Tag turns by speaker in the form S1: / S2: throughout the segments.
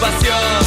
S1: pasión.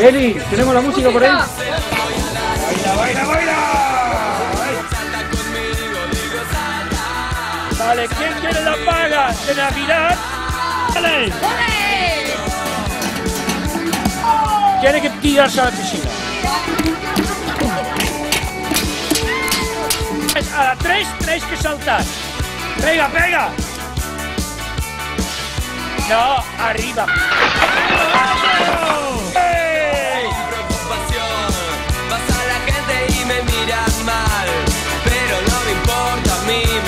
S1: Eli, tenemos la música por ahí.
S2: ¡Baila, baila, baila!
S1: Vale, ¿quién quiere la paga de Navidad? ¡Dale! Tiene que tirarse a la piscina. A la 3 tenéis que saltar. ¡Pega, pega! No, arriba. ¡Arriba!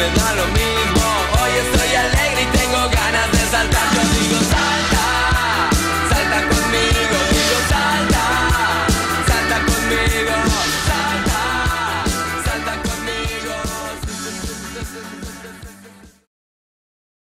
S1: me da lo mismo.